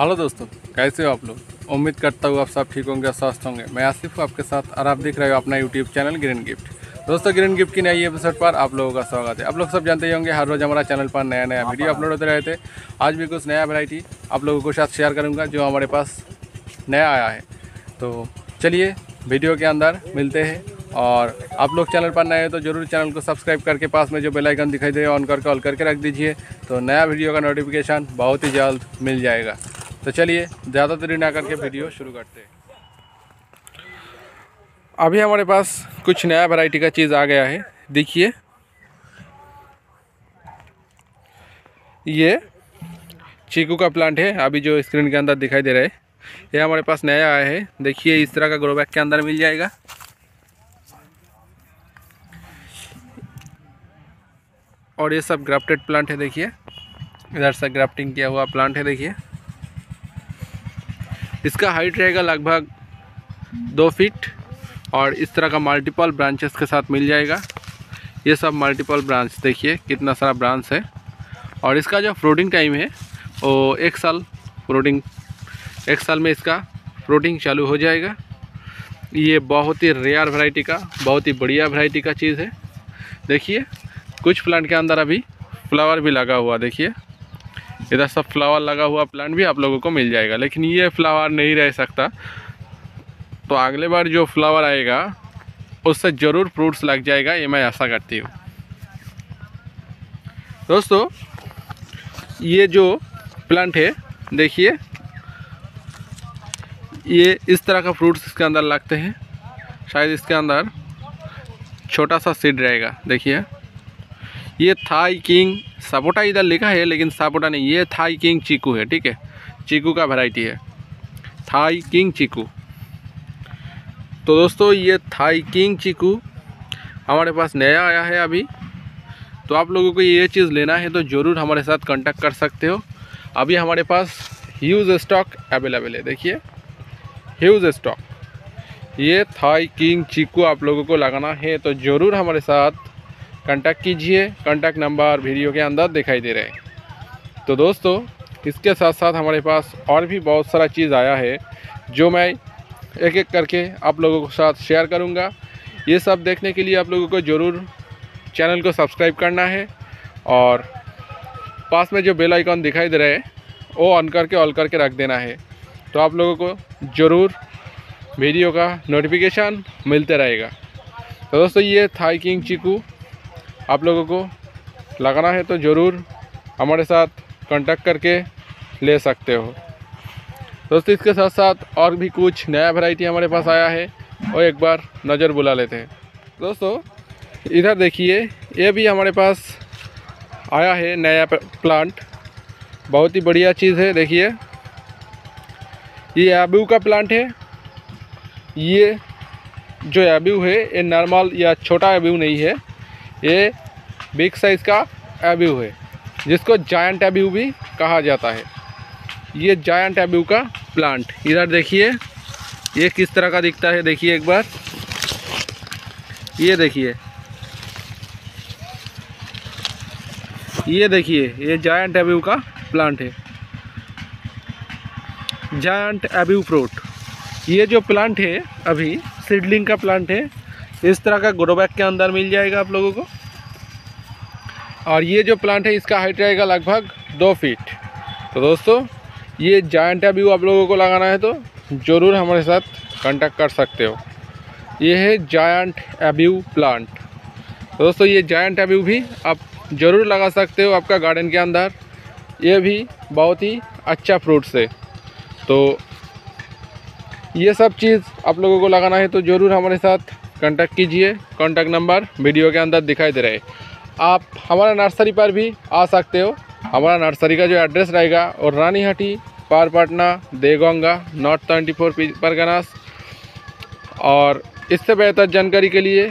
Hello दोस्तों कैसे हो आप लोग? उम्मीद करता हूँ आप सब ठीक होंगे और स्वस्थ होंगे। मैं आसिफ हूँ आपके साथ और आप देख रहे हो अपना यूट्यूब चैनल ग्रीन गिफ्ट दोस्तों ग्रीन गिफ्ट की नई एपिसोड पर आप लोगों का स्वागत है। आप लोग सब जानते ही होंगे हर रोज़ हमारा चैनल पर नया नया वीडियो अपलोड होते रहे थे। आज भी कुछ नया वैरायटी आप लोगों को साथ शेयर करूँगा जो हमारे पास नया आया है। तो चलिए वीडियो के अंदर मिलते हैं। और आप लोग चैनल पर नए हैं तो ज़रूर चैनल को सब्सक्राइब करके पास में जो बेल आइकन दिखाई दे ऑन करके ऑल करके रख दीजिए। तो नया वीडियो का नोटिफिकेशन बहुत ही जल्द मिल जाएगा। तो चलिए ज़्यादा देरी ना करके वीडियो शुरू करते हैं। अभी हमारे पास कुछ नया वैरायटी का चीज़ आ गया है, देखिए। ये चीकू का प्लांट है, अभी जो स्क्रीन के अंदर दिखाई दे रहा है। ये हमारे पास नया आया है, देखिए, इस तरह का ग्रो बैग के अंदर मिल जाएगा। और ये सब ग्राफ्टेड प्लांट है, देखिए। इधर से ग्राफ्टिंग किया हुआ प्लांट है, देखिए। इसका हाइट रहेगा लगभग दो फीट और इस तरह का मल्टीपल ब्रांचेस के साथ मिल जाएगा। ये सब मल्टीपल ब्रांच देखिए कितना सारा ब्रांच है। और इसका जो फ्रूटिंग टाइम है, वो एक साल फ्रूटिंग एक साल में इसका फ्रूटिंग चालू हो जाएगा। ये बहुत ही रेयर वैरायटी का, बहुत ही बढ़िया वैरायटी का चीज़ है। देखिए, कुछ प्लांट के अंदर अभी फ्लावर भी लगा हुआ, देखिए। इधर सब फ्लावर लगा हुआ प्लांट भी आप लोगों को मिल जाएगा, लेकिन ये फ्लावर नहीं रह सकता। तो अगले बार जो फ्लावर आएगा, उससे ज़रूर फ्रूट्स लग जाएगा, ये मैं आशा करती हूँ। दोस्तों, ये जो प्लांट है, देखिए, ये इस तरह का फ्रूट्स इसके अंदर लगते हैं। शायद इसके अंदर छोटा सा सीड रहेगा, देखिए। ये थाई किंग सपोटा इधर लिखा है, लेकिन सपोटा नहीं, ये थाई किंग चीकू है, ठीक है? चीकू का वैरायटी है। थाई किंग चीकू। तो दोस्तों, ये थाई किंग चीकू हमारे पास नया आया है अभी। तो आप लोगों को ये चीज़ लेना है तो ज़रूर हमारे साथ कांटेक्ट कर सकते हो। अभी हमारे पास ह्यूज स्टॉक अवेलेबल है, देखिए। ह्यूज स्टॉक ये थाई किंग चीकू आप लोगों को लगाना है तो ज़रूर हमारे साथ कांटेक्ट कीजिए कांटेक्ट नंबर वीडियो के अंदर दिखाई दे रहे हैं। तो दोस्तों, इसके साथ साथ हमारे पास और भी बहुत सारा चीज़ आया है, जो मैं एक एक करके आप लोगों के साथ शेयर करूँगा। ये सब देखने के लिए आप लोगों को ज़रूर चैनल को सब्सक्राइब करना है और पास में जो बेल आइकॉन दिखाई दे रहा है, वो ऑन करके ऑल करके रख देना है। तो आप लोगों को ज़रूर वीडियो का नोटिफिकेशन मिलते रहेगा। तो दोस्तों, ये थाई किंग चीकू आप लोगों को लगाना है तो ज़रूर हमारे साथ कांटेक्ट करके ले सकते हो। दोस्तों, इसके साथ साथ और भी कुछ नया वैरायटी हमारे पास आया है और एक बार नज़र बुला लेते हैं। दोस्तों, इधर देखिए, ये भी हमारे पास आया है नया प्लांट बहुत ही बढ़िया चीज़ है, देखिए। ये एब्यू का प्लांट है। ये जो एब्यू है, ये नॉर्मल या छोटा एब्यू नहीं है। ये बिग साइज़ का एब्यू है, जिसको जायंट एब्यू भी कहा जाता है। ये जायंट एब्यू का प्लांट इधर देखिए, ये किस तरह का दिखता है, देखिए एक बार। ये देखिए। ये देखिए, ये जायंट एब्यू का प्लांट है। जायंट एब्यू फ्रूट ये जो प्लांट है, अभी सीडलिंग का प्लांट है इस तरह का ग्रो बैग के अंदर मिल जाएगा आप लोगों को। और ये जो प्लांट है, इसका हाइट रहेगा लगभग दो फीट तो दोस्तों, ये जायंट एब्यू आप लोगों को लगाना है तो ज़रूर हमारे साथ कांटेक्ट कर सकते हो। ये है जायंट एब्यू प्लांट दोस्तों, ये जायंट एब्यू भी आप ज़रूर लगा सकते हो आपका गार्डन के अंदर। ये भी बहुत ही अच्छा फ्रूट्स है। तो ये सब चीज़ आप लोगों को लगाना है तो ज़रूर हमारे साथ कांटेक्ट कीजिए, कांटेक्ट नंबर वीडियो के अंदर दिखाई दे रहे आप हमारा नर्सरी पर भी आ सकते हो। हमारा नर्सरी का जो एड्रेस रहेगा और Ranihati, Parpatna, Deganga, north twenty four Parganas. और इससे बेहतर जानकारी के लिए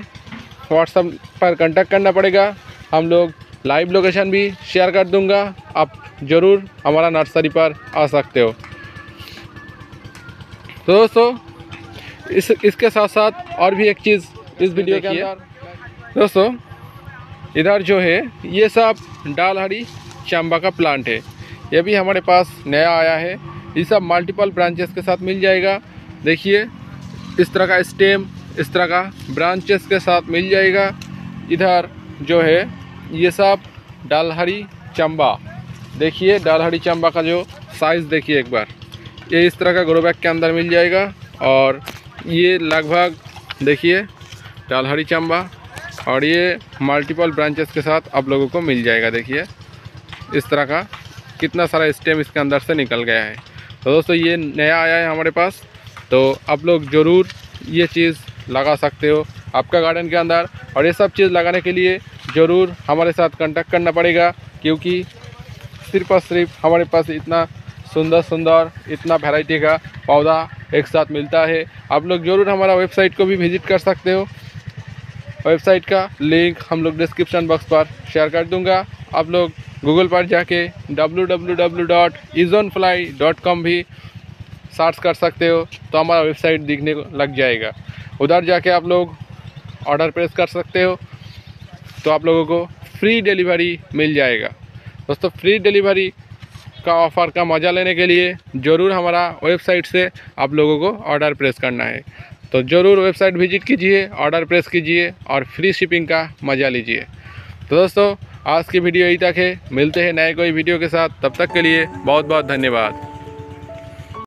व्हाट्सएप पर कांटेक्ट करना पड़ेगा। हम लोग लाइव लोकेशन भी शेयर कर दूँगा। आप ज़रूर हमारा नर्सरी पर आ सकते हो। तो दोस्तों इस इसके साथ साथ और भी एक चीज़ इस वीडियो के अंदर। दोस्तों इधर जो है ये सब डाल हरी चंबा का प्लांट है। ये भी हमारे पास नया आया है। ये सब मल्टीपल ब्रांचेस के साथ मिल जाएगा। देखिए इस तरह का स्टेम इस तरह का ब्रांचेस के साथ मिल जाएगा। इधर जो है ये सब डालहरी चंबा। देखिए डालहरी चंबा का जो साइज़ देखिए एक बार। ये इस तरह का ग्रो बैग के अंदर मिल जाएगा और ये लगभग, देखिए डालहरी चंबा और ये मल्टीपल ब्रांचेस के साथ आप लोगों को मिल जाएगा, देखिए। इस तरह का कितना सारा स्टेम इसके अंदर से निकल गया है। तो दोस्तों, ये नया आया है हमारे पास। तो आप लोग ज़रूर ये चीज़ लगा सकते हो आपका गार्डन के अंदर। और ये सब चीज़ लगाने के लिए ज़रूर हमारे साथ कंटेक्ट करना पड़ेगा, क्योंकि सिर्फ़ और सिर्फ़ हमारे पास इतना सुंदर सुंदर इतना वैरायटी का पौधा एक साथ मिलता है। आप लोग ज़रूर हमारा वेबसाइट को भी विज़िट कर सकते हो। वेबसाइट का लिंक हम लोग डिस्क्रिप्शन बॉक्स पर शेयर कर दूँगा। आप लोग गूगल पर जाके www.izonfly.com भी सर्च कर सकते हो तो हमारा वेबसाइट दिखने को लग जाएगा। उधर जाके आप लोग ऑर्डर प्रेस कर सकते हो तो आप लोगों को फ्री डिलीवरी मिल जाएगा। दोस्तों फ्री डिलीवरी का ऑफ़र का मज़ा लेने के लिए ज़रूर हमारा वेबसाइट से आप लोगों को ऑर्डर प्रेस करना है। तो ज़रूर वेबसाइट विज़िट कीजिए ऑर्डर प्रेस कीजिए और फ्री शिपिंग का मज़ा लीजिए। तो दोस्तों, आज की वीडियो यही तक है। मिलते हैं नए कोई वीडियो के साथ। तब तक के लिए बहुत बहुत धन्यवाद।